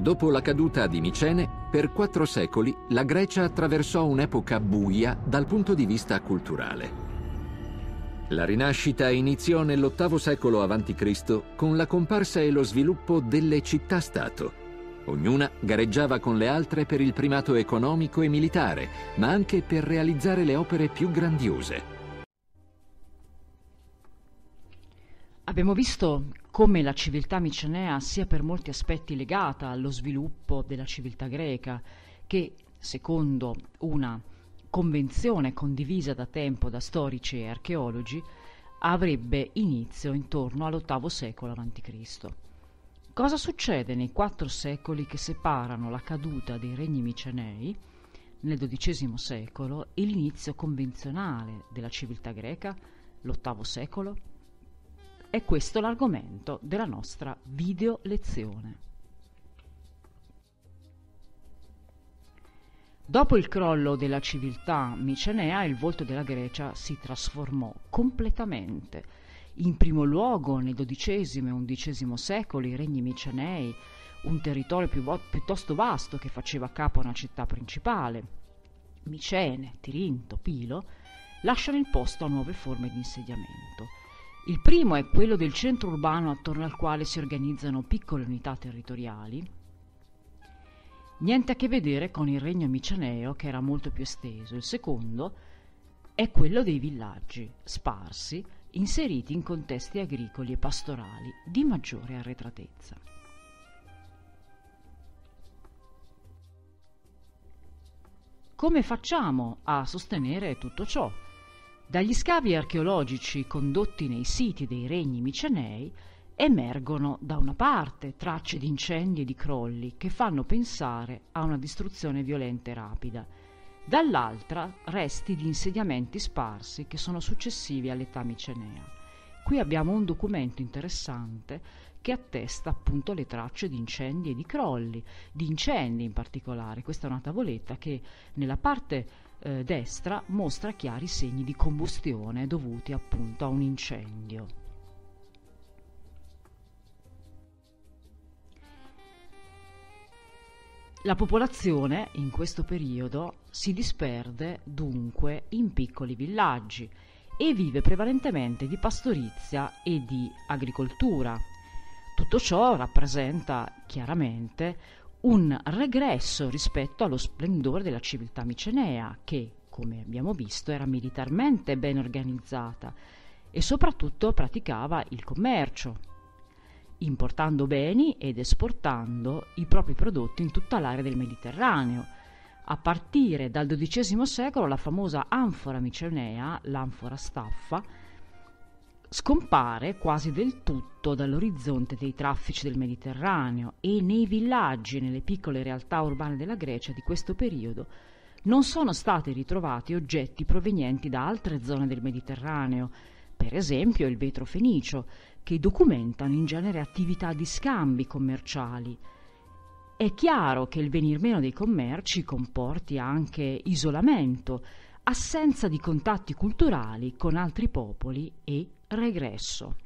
Dopo la caduta di Micene, per quattro secoli la Grecia attraversò un'epoca buia dal punto di vista culturale. La rinascita iniziò nell'VIII secolo a.C. con la comparsa e lo sviluppo delle città-stato. Ognuna gareggiava con le altre per il primato economico e militare, ma anche per realizzare le opere più grandiose. Abbiamo visto come la civiltà micenea sia per molti aspetti legata allo sviluppo della civiltà greca, che, secondo una convenzione condivisa da tempo da storici e archeologi, avrebbe inizio intorno all'VIII secolo a.C. Cosa succede nei quattro secoli che separano la caduta dei regni micenei, nel XII secolo, e l'inizio convenzionale della civiltà greca, l'VIII secolo? È questo l'argomento della nostra video lezione. Dopo il crollo della civiltà micenea, il volto della Grecia si trasformò completamente. In primo luogo, nel XII e XI secolo, i regni micenei, un territorio piuttosto vasto che faceva capo a una città principale, Micene, Tirinto, Pilo, lasciano il posto a nuove forme di insediamento. Il primo è quello del centro urbano attorno al quale si organizzano piccole unità territoriali, niente a che vedere con il regno miceneo che era molto più esteso. Il secondo è quello dei villaggi sparsi, inseriti in contesti agricoli e pastorali di maggiore arretratezza. Come facciamo a sostenere tutto ciò? Dagli scavi archeologici condotti nei siti dei regni micenei emergono da una parte tracce di incendi e di crolli che fanno pensare a una distruzione violenta e rapida, dall'altra resti di insediamenti sparsi che sono successivi all'età micenea. Qui abbiamo un documento interessante che attesta appunto le tracce di incendi e di crolli, di incendi in particolare. Questa è una tavoletta che nella parte eh, destra mostra chiari segni di combustione dovuti appunto a un incendio. La popolazione in questo periodo si disperde dunque in piccoli villaggi e vive prevalentemente di pastorizia e di agricoltura. Tutto ciò rappresenta chiaramente un regresso rispetto allo splendore della civiltà micenea, che, come abbiamo visto, era militarmente ben organizzata e soprattutto praticava il commercio, importando beni ed esportando i propri prodotti in tutta l'area del Mediterraneo. A partire dal XII secolo la famosa anfora micenea, l'anfora staffa, scompare quasi del tutto dall'orizzonte dei traffici del Mediterraneo e nei villaggi e nelle piccole realtà urbane della Grecia di questo periodo non sono stati ritrovati oggetti provenienti da altre zone del Mediterraneo, per esempio il vetro fenicio, che documentano in genere attività di scambi commerciali. È chiaro che il venir meno dei commerci comporti anche isolamento, assenza di contatti culturali con altri popoli e regresso.